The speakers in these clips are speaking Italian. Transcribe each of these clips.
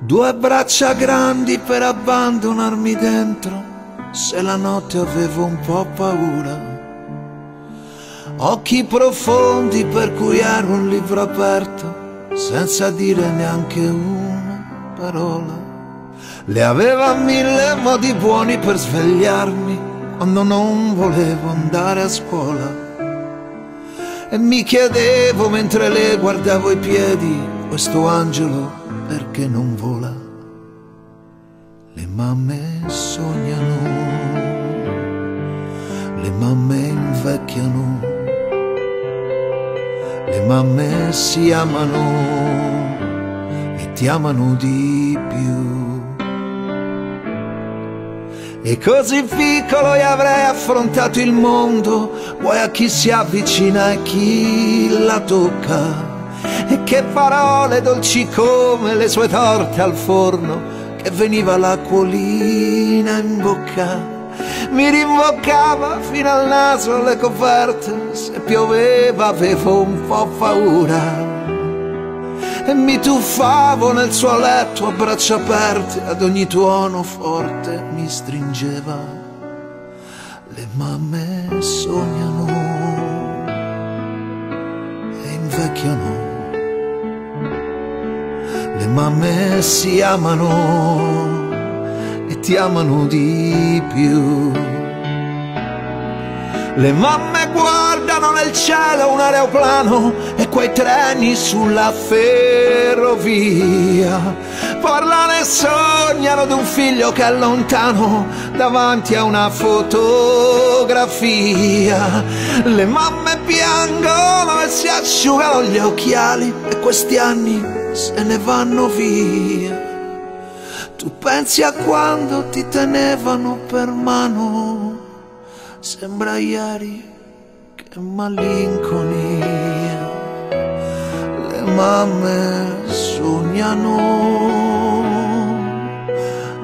Due braccia grandi per abbandonarmi dentro, se la notte avevo un po' paura. Occhi profondi per cui ero un libro aperto, senza dire neanche una parola. Le aveva mille modi buoni per svegliarmi quando non volevo andare a scuola. E mi chiedevo mentre le guardavo i piedi, questo angelo perché non vola. Le mamme sognano, le mamme invecchiano, le mamme si amano e ti amano di più. E così piccolo io avrei affrontato il mondo, vuoi a chi si avvicina e chi la tocca e che parole dolci come le sue torte al forno che veniva l'acquolina in bocca. Mi rimboccava fino al naso le coperte se pioveva avevo un po' paura. E mi tuffavo nel suo letto a braccia aperte ad ogni tuono forte mi stringeva. Le mamme sognano le mamme si amano e ti amano di più. Le mamme guardano nel cielo un aeroplano e quei treni sulla ferrovia. Parlano e sognano di un figlio che è lontano davanti a una fotografia. Le mamme piangono e si asciugano gli occhiali e questi anni se ne vanno via. Tu pensi a quando ti tenevano per mano, sembra ieri che malinconia. Le mamme sognano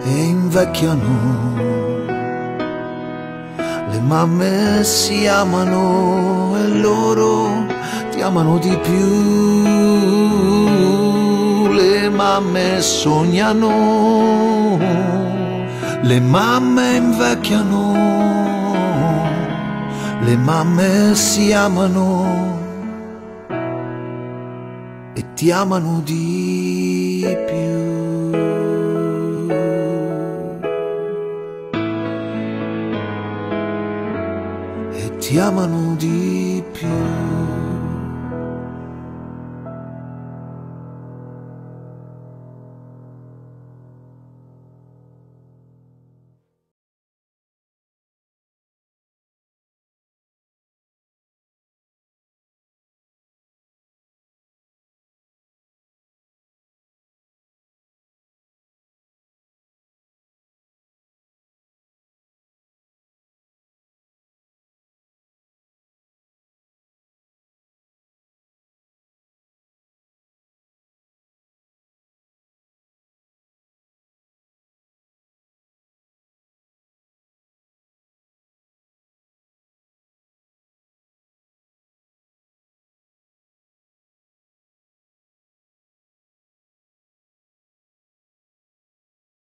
e invecchiano. Le mamme si amano e loro ti amano di più mamme sognano, le mamme invecchiano, le mamme si amano e ti amano di più. E ti amano